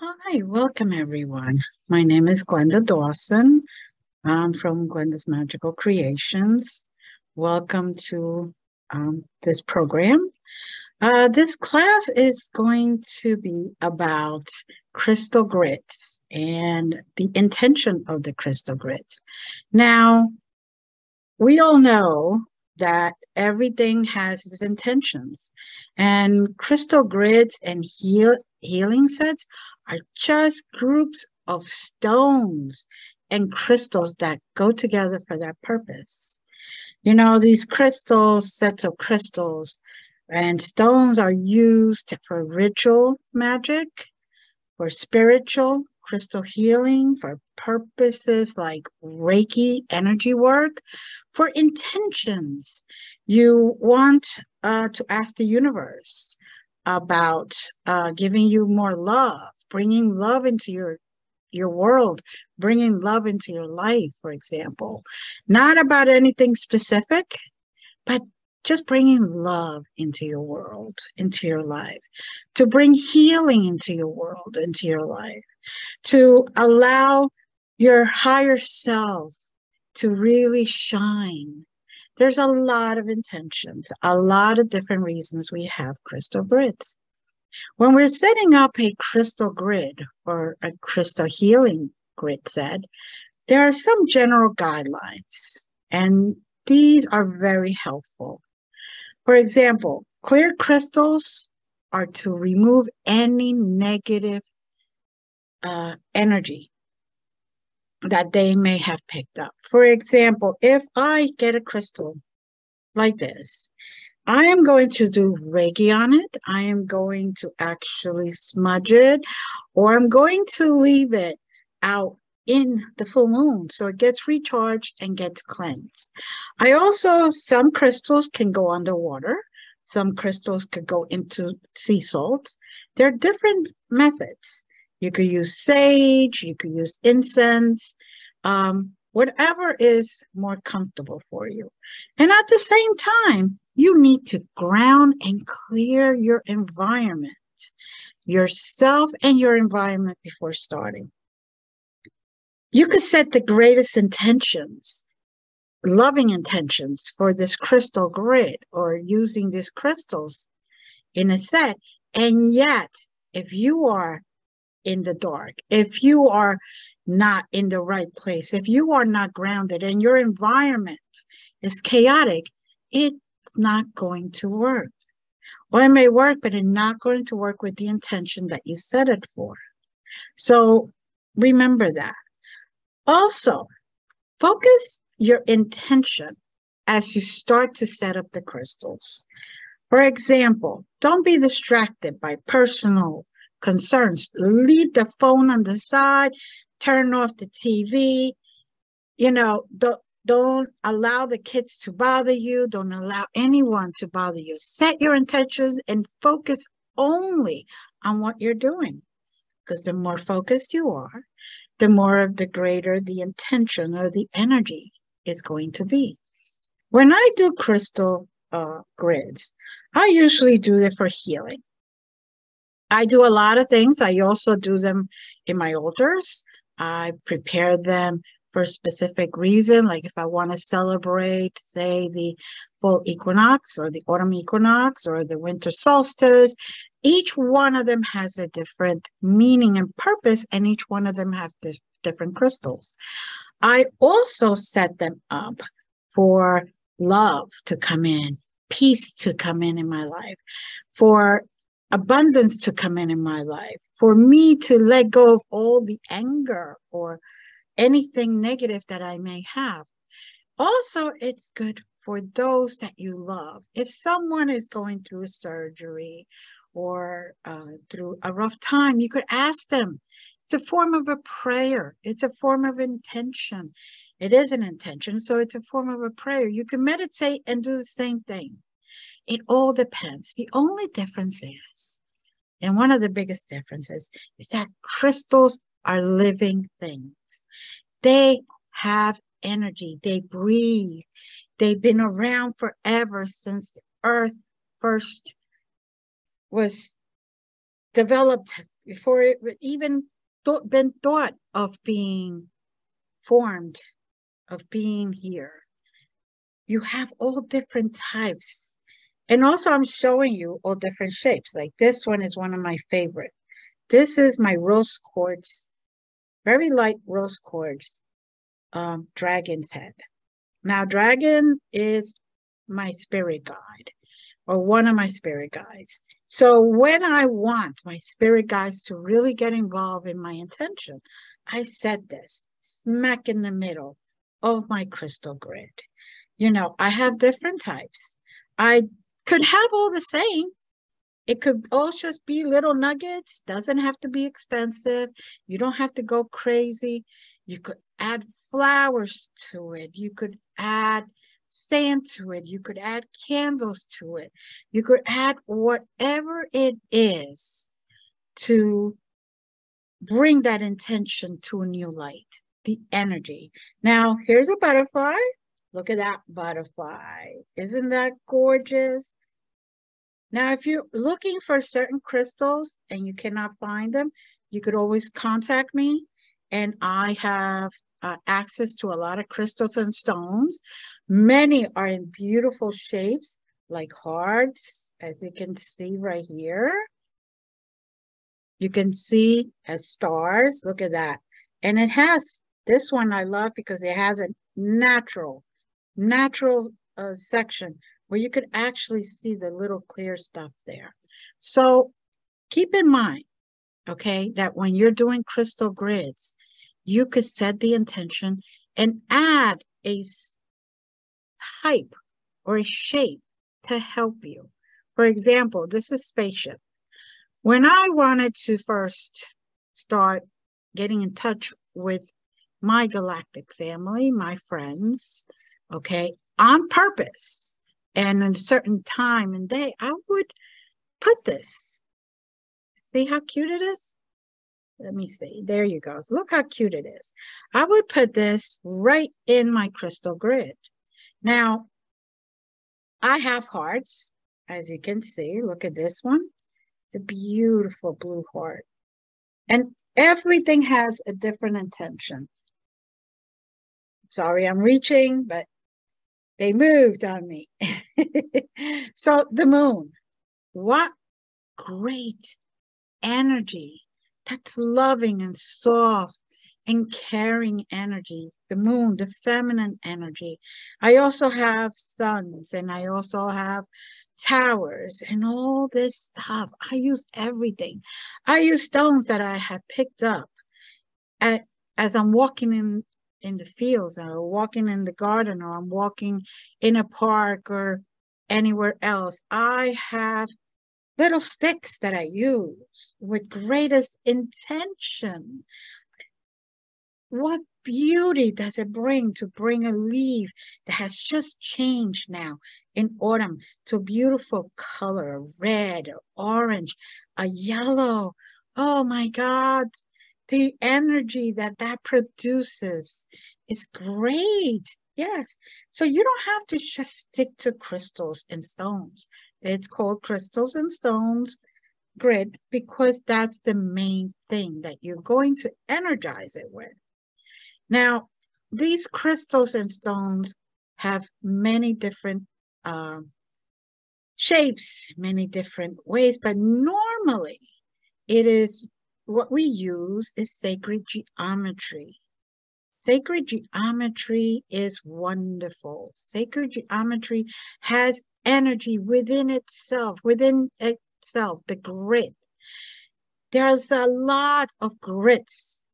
Hi, welcome everyone. My name is Glenda Dawson. I'm from Glenda's Magical Creations. Welcome to um, this program. Uh, this class is going to be about crystal grids and the intention of the crystal grids. Now, we all know that everything has its intentions and crystal grids and heal, healing sets are just groups of stones and crystals that go together for that purpose. You know, these crystals, sets of crystals and stones are used for ritual magic, for spiritual crystal healing, for purposes like Reiki energy work, for intentions. You want uh, to ask the universe about uh, giving you more love, bringing love into your your world, bringing love into your life, for example. Not about anything specific, but just bringing love into your world, into your life, to bring healing into your world, into your life, to allow your higher self to really shine. There's a lot of intentions, a lot of different reasons we have crystal grids. When we're setting up a crystal grid or a crystal healing grid set, there are some general guidelines, and these are very helpful. For example, clear crystals are to remove any negative uh, energy that they may have picked up. For example, if I get a crystal like this I am going to do Reiki on it. I am going to actually smudge it, or I'm going to leave it out in the full moon so it gets recharged and gets cleansed. I also, some crystals can go underwater. Some crystals could go into sea salt. There are different methods. You could use sage, you could use incense, um, whatever is more comfortable for you. And at the same time, you need to ground and clear your environment, yourself and your environment before starting. You could set the greatest intentions, loving intentions for this crystal grid or using these crystals in a set. And yet, if you are in the dark, if you are not in the right place, if you are not grounded and your environment is chaotic, it not going to work. Or it may work, but it's not going to work with the intention that you set it for. So remember that. Also, focus your intention as you start to set up the crystals. For example, don't be distracted by personal concerns. Leave the phone on the side, turn off the TV. You know, don't, don't allow the kids to bother you. Don't allow anyone to bother you. Set your intentions and focus only on what you're doing. Because the more focused you are, the more of the greater the intention or the energy is going to be. When I do crystal uh, grids, I usually do it for healing. I do a lot of things. I also do them in my altars. I prepare them for a specific reason, like if I want to celebrate, say, the fall equinox or the autumn equinox or the winter solstice, each one of them has a different meaning and purpose, and each one of them has di- different crystals. I also set them up for love to come in, peace to come in in my life, for abundance to come in in my life, for me to let go of all the anger or anything negative that I may have. Also, it's good for those that you love. If someone is going through a surgery or uh, through a rough time, you could ask them. It's a form of a prayer, it's a form of intention. It is an intention, so it's a form of a prayer. You can meditate and do the same thing. It all depends. The only difference is, and one of the biggest differences, is that crystals are living things. They have energy, they breathe, they've been around forever since the earth first was developed before it even been thought of being formed, of being here. You have all different types. And also I'm showing you all different shapes. Like this one is one of my favorite. This is my rose quartz, very light rose quartz um, dragon's head. Now, dragon is my spirit guide or one of my spirit guides. So when I want my spirit guides to really get involved in my intention, I set this smack in the middle of my crystal grid. You know, I have different types. I could have all the same. It could all just be little nuggets, doesn't have to be expensive. You don't have to go crazy. You could add flowers to it. You could add sand to it. You could add candles to it. You could add whatever it is to bring that intention to a new light, the energy. Now, here's a butterfly. Look at that butterfly. Isn't that gorgeous? Now, if you're looking for certain crystals and you cannot find them, you could always contact me. And I have uh, access to a lot of crystals and stones. Many are in beautiful shapes like hearts, as you can see right here. You can see as stars. Look at that. And it has, this one I love because it has a natural, natural uh, section where you could actually see the little clear stuff there. So keep in mind, okay, that when you're doing crystal grids, you could set the intention and add a type or a shape to help you. For example, this is spaceship. When I wanted to first start getting in touch with my galactic family, my friends, okay, on purpose and a certain time and day, I would put this. See how cute it is? let me see. There you go. Look how cute it is. I would put this right in my crystal grid. Now, I have hearts, as you can see. Look at this one. It's a beautiful blue heart. And everything has a different intention. Sorry, I'm reaching, but they moved on me. so the moon, what great energy that's loving and soft and caring energy, the moon, the feminine energy. I also have suns and I also have towers and all this stuff. I use everything. I use stones that I have picked up at, as I'm walking in in the fields or walking in the garden or I'm walking in a park or anywhere else. I have little sticks that I use with greatest intention. What beauty does it bring to bring a leaf that has just changed now in autumn to a beautiful color, red or orange, a yellow. Oh my God, the energy that that produces is great. Yes. So you don't have to just stick to crystals and stones. It's called crystals and stones grid because that's the main thing that you're going to energize it with. Now, these crystals and stones have many different uh, shapes, many different ways, but normally it is what we use is sacred geometry. Sacred geometry is wonderful. Sacred geometry has energy within itself, within itself, the grid. There's a lot of grids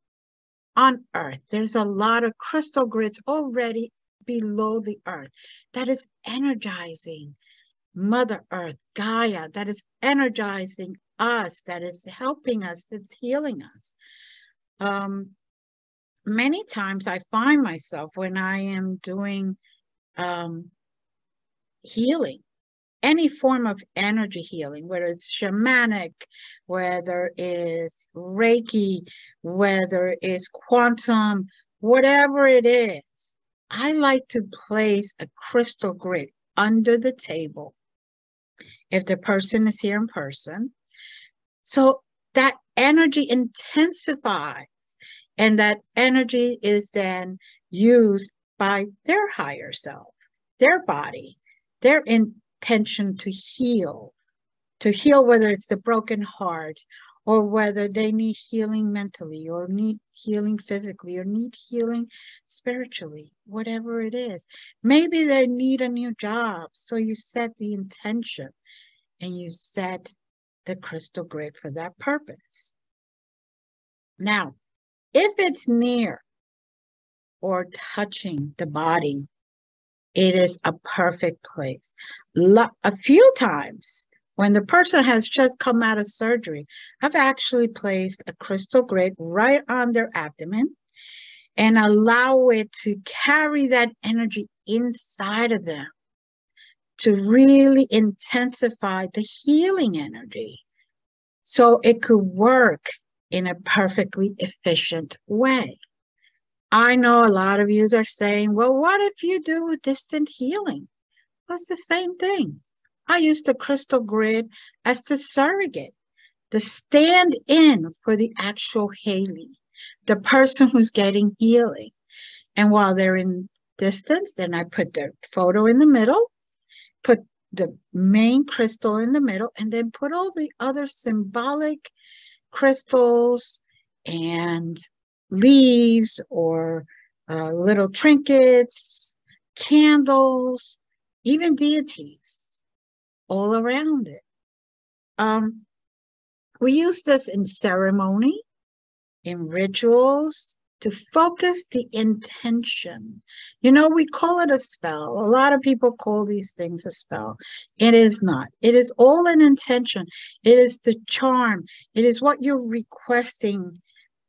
on Earth. There's a lot of crystal grids already below the Earth that is energizing Mother Earth, Gaia, that is energizing us, that is helping us, that's healing us. Um, many times I find myself when I am doing um, healing, any form of energy healing, whether it's shamanic, whether it's Reiki, whether it's quantum, whatever it is, I like to place a crystal grid under the table if the person is here in person. So that energy intensifies and that energy is then used by their higher self, their body, their intention to heal, to heal whether it's the broken heart or whether they need healing mentally or need healing physically or need healing spiritually, whatever it is. Maybe they need a new job. So you set the intention and you set the crystal grid for that purpose. Now, if it's near or touching the body, it is a perfect place. A few times when the person has just come out of surgery, I've actually placed a crystal grid right on their abdomen and allow it to carry that energy inside of them to really intensify the healing energy so it could work in a perfectly efficient way. I know a lot of you are saying, well, what if you do distant healing? Well, it's the same thing. I use the crystal grid as the surrogate, the stand in for the actual healee, the person who's getting healing. And while they're in distance, then I put their photo in the middle, put the main crystal in the middle, and then put all the other symbolic crystals and leaves or uh, little trinkets, candles, even deities all around it. Um, we use this in ceremony, in rituals, to focus the intention. You know, we call it a spell. A lot of people call these things a spell. It is not. It is all an intention. It is the charm. It is what you're requesting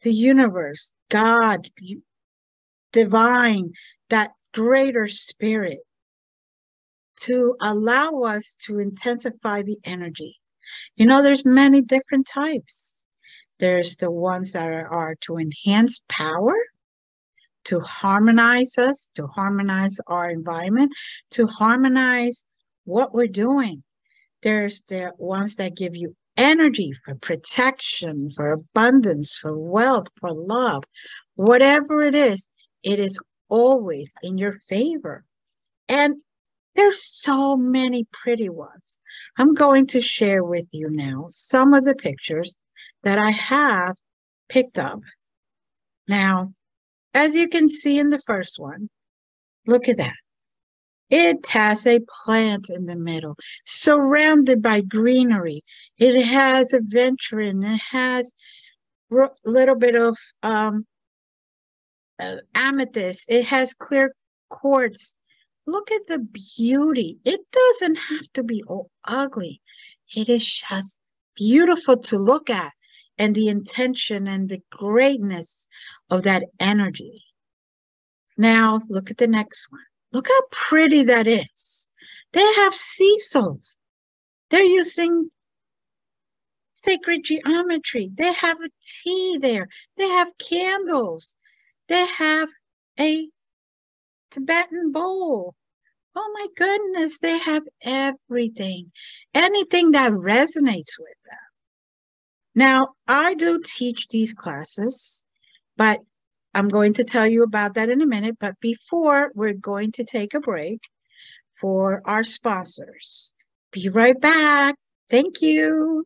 the universe, God, divine, that greater spirit to allow us to intensify the energy. You know, there's many different types. There's the ones that are, to enhance power, to harmonize us, to harmonize our environment, to harmonize what we're doing. There's the ones that give you energy for protection, for abundance, for wealth, for love. Whatever it is, it is always in your favor. And there's so many pretty ones. I'm going to share with you now some of the pictures that I have picked up. Now, as you can see in the first one, look at that. It has a plant in the middle, surrounded by greenery. It has a aventurine. It has a little bit of um, uh, amethyst. It has clear quartz look at the beauty. It doesn't have to be all ugly. It is just beautiful to look at and the intention and the greatness of that energy. Now, look at the next one. Look how pretty that is. They have sea salt. They're using sacred geometry. They have a tea there. They have candles. They have a Tibetan bowl. Oh my goodness, they have everything, anything that resonates with them. Now, I do teach these classes, but I'm going to tell you about that in a minute. But before, we're going to take a break for our sponsors. Be right back. Thank you.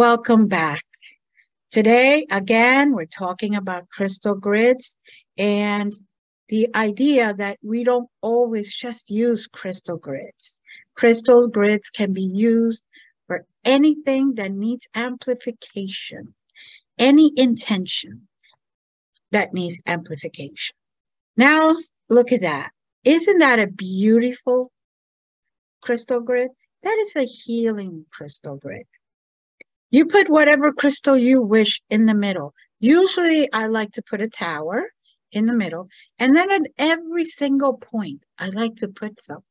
Welcome back. Today, again, we're talking about crystal grids and the idea that we don't always just use crystal grids. Crystal grids can be used for anything that needs amplification, any intention that needs amplification. Now, look at that. Isn't that a beautiful crystal grid? That is a healing crystal grid. You put whatever crystal you wish in the middle. Usually I like to put a tower in the middle. And then at every single point, I like to put something.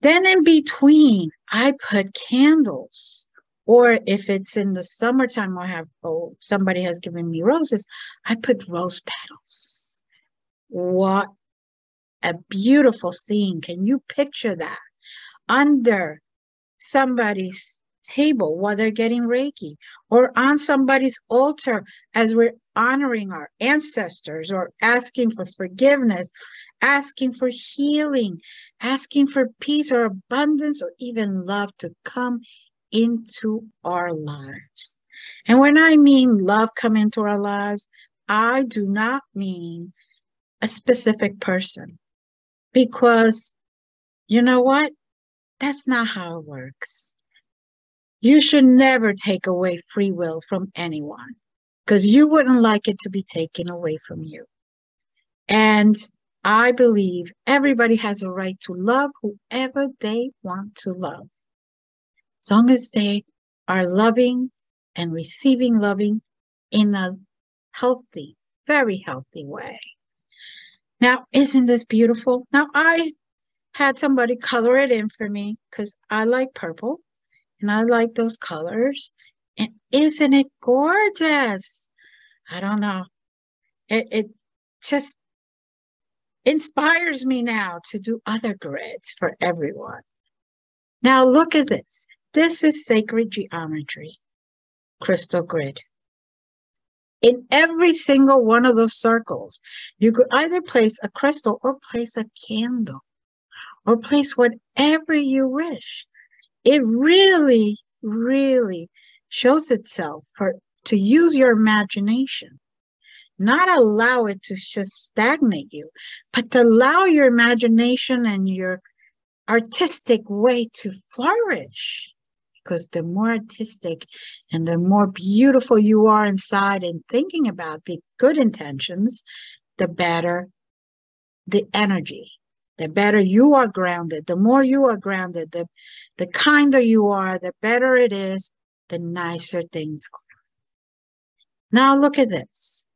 Then in between, I put candles. Or if it's in the summertime, I have, oh, somebody has given me roses, I put rose petals. What a beautiful scene. Can you picture that? Under somebody's table while they're getting Reiki or on somebody's altar as we're honoring our ancestors or asking for forgiveness, asking for healing, asking for peace or abundance or even love to come into our lives. And when I mean love come into our lives, I do not mean a specific person because you know what? That's not how it works. You should never take away free will from anyone because you wouldn't like it to be taken away from you. And I believe everybody has a right to love whoever they want to love. As long as they are loving and receiving loving in a healthy, very healthy way. Now, isn't this beautiful? Now, I had somebody color it in for me because I like purple and I like those colors. And isn't it gorgeous? I don't know. It, it just inspires me now to do other grids for everyone. Now look at this. This is sacred geometry, crystal grid. In every single one of those circles, you could either place a crystal or place a candle or place whatever you wish it really, really shows itself for to use your imagination, not allow it to just stagnate you, but to allow your imagination and your artistic way to flourish. Because the more artistic and the more beautiful you are inside and thinking about the good intentions, the better the energy the better you are grounded, the more you are grounded, the, the kinder you are, the better it is, the nicer things are. Now look at this.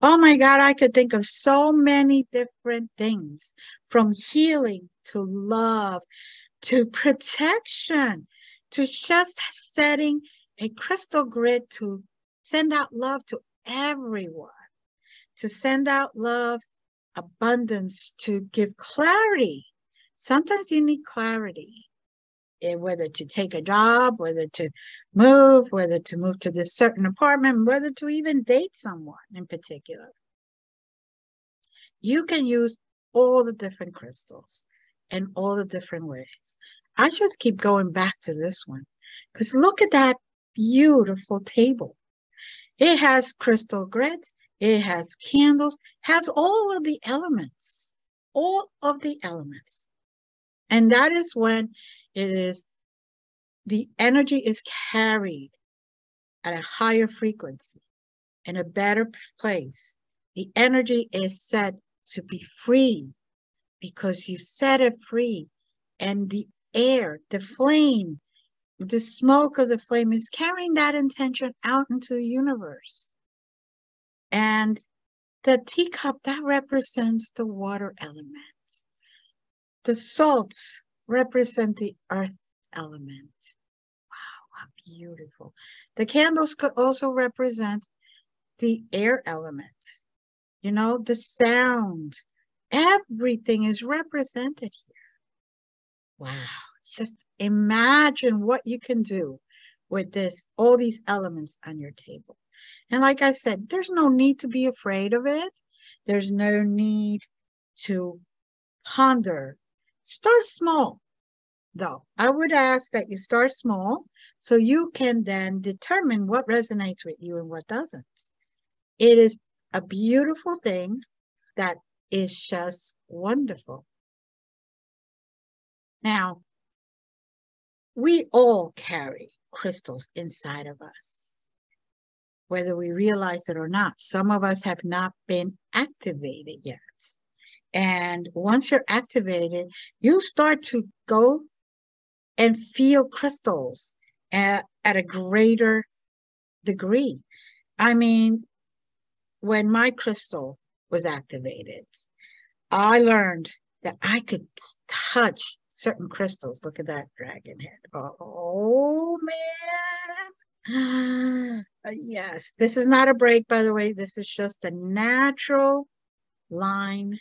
Oh my God, I could think of so many different things from healing to love to protection to just setting a crystal grid to send out love to everyone, to send out love abundance to give clarity. Sometimes you need clarity, whether to take a job, whether to move, whether to move to this certain apartment, whether to even date someone in particular. You can use all the different crystals in all the different ways. I just keep going back to this one because look at that beautiful table. It has crystal grids. It has candles, has all of the elements, all of the elements. And that is when it is, the energy is carried at a higher frequency in a better place. The energy is set to be free because you set it free. And the air, the flame, the smoke of the flame is carrying that intention out into the universe. And the teacup, that represents the water element. The salts represent the earth element. Wow, how beautiful. The candles could also represent the air element. You know, the sound. Everything is represented here. Wow. Just imagine what you can do with this, all these elements on your table. And like I said, there's no need to be afraid of it. There's no need to ponder. Start small, though. I would ask that you start small so you can then determine what resonates with you and what doesn't. It is a beautiful thing that is just wonderful. Now, we all carry crystals inside of us whether we realize it or not. Some of us have not been activated yet. And once you're activated, you start to go and feel crystals at, at a greater degree. I mean, when my crystal was activated, I learned that I could touch certain crystals. Look at that dragon head. Oh, man. Uh, yes, this is not a break, by the way. This is just a natural line.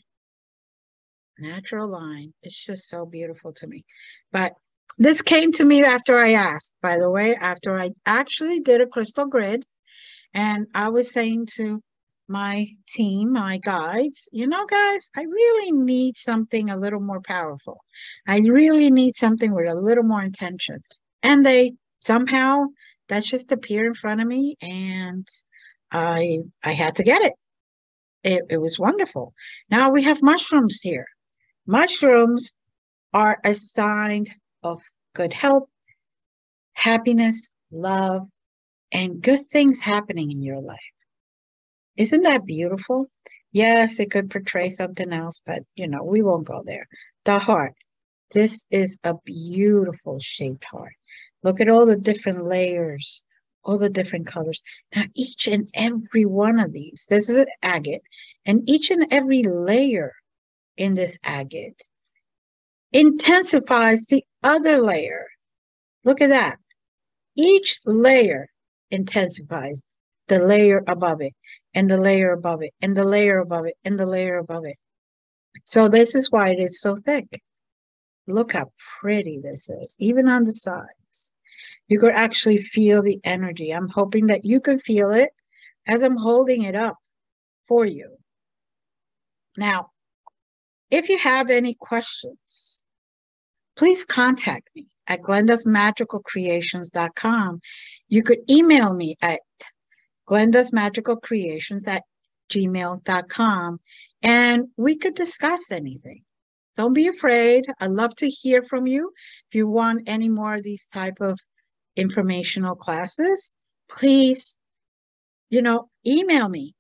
Natural line. It's just so beautiful to me. But this came to me after I asked, by the way, after I actually did a crystal grid. And I was saying to my team, my guides, you know, guys, I really need something a little more powerful. I really need something with a little more intention. And they somehow that just appeared in front of me and I I had to get it. It, it was wonderful. Now we have mushrooms here. Mushrooms are a sign of good health, happiness, love, and good things happening in your life. Isn't that beautiful? Yes, it could portray something else, but you know, we won't go there. The heart. This is a beautiful shaped heart. Look at all the different layers, all the different colors. Now, each and every one of these, this is an agate, and each and every layer in this agate intensifies the other layer. Look at that. Each layer intensifies the layer above it and the layer above it and the layer above it and the layer above it. So this is why it is so thick. Look how pretty this is, even on the sides. You could actually feel the energy. I'm hoping that you can feel it as I'm holding it up for you. Now, if you have any questions, please contact me at glendasmagicalcreations.com. You could email me at glendasmagicalcreations at gmail.com and we could discuss anything. Don't be afraid. I'd love to hear from you. If you want any more of these type of informational classes, please, you know, email me.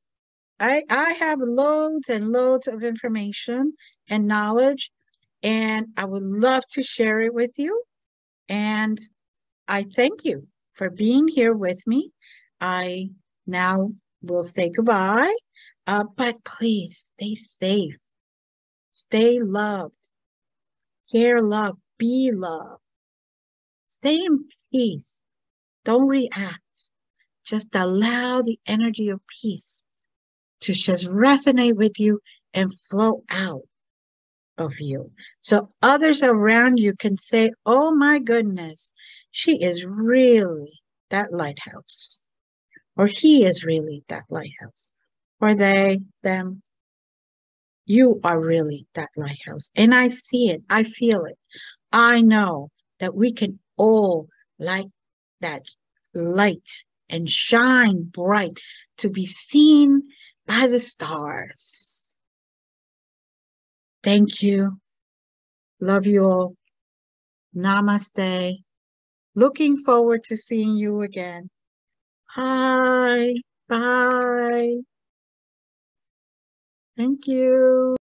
I, I have loads and loads of information and knowledge, and I would love to share it with you. And I thank you for being here with me. I now will say goodbye, uh, but please stay safe, stay loved, share love, be loved, stay peace. Don't react. Just allow the energy of peace to just resonate with you and flow out of you. So others around you can say, Oh my goodness, she is really that lighthouse. Or he is really that lighthouse. Or they, them. You are really that lighthouse. And I see it. I feel it. I know that we can all light that light and shine bright to be seen by the stars. Thank you. Love you all. Namaste. Looking forward to seeing you again. Hi. Bye. Thank you.